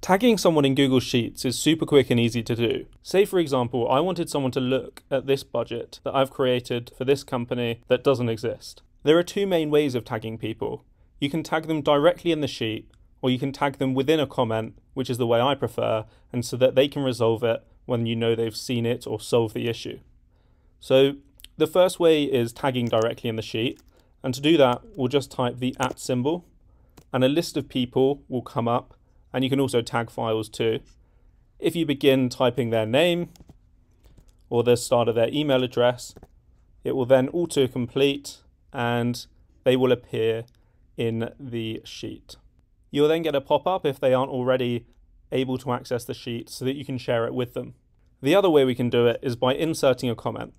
Tagging someone in Google Sheets is super quick and easy to do. Say, for example, I wanted someone to look at this budget that I've created for this company that doesn't exist. There are two main ways of tagging people. You can tag them directly in the sheet, or you can tag them within a comment, which is the way I prefer, and so that they can resolve it when you know they've seen it or solved the issue. So the first way is tagging directly in the sheet, and to do that, we'll just type the at symbol, and a list of people will come up and you can also tag files too. If you begin typing their name or the start of their email address, it will then auto-complete and they will appear in the sheet. You'll then get a pop-up if they aren't already able to access the sheet so that you can share it with them. The other way we can do it is by inserting a comment.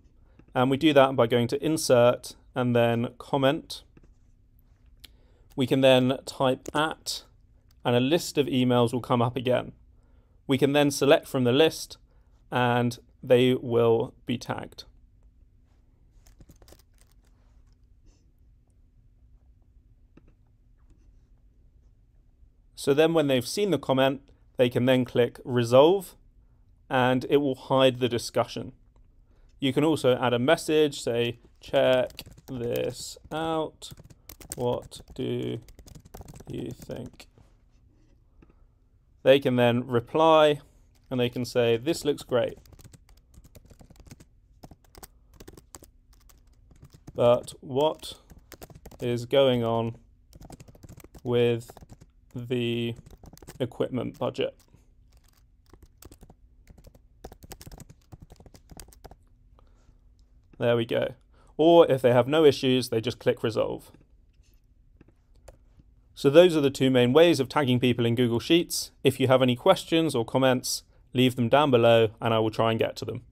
And we do that by going to insert and then comment. We can then type at and a list of emails will come up again. We can then select from the list and they will be tagged. So then when they've seen the comment, they can then click resolve and it will hide the discussion. You can also add a message, say, check this out. What do you think? They can then reply and they can say, this looks great. But what is going on with the equipment budget? There we go. Or if they have no issues, they just click resolve. So those are the two main ways of tagging people in Google Sheets. If you have any questions or comments, leave them down below and I will try and get to them.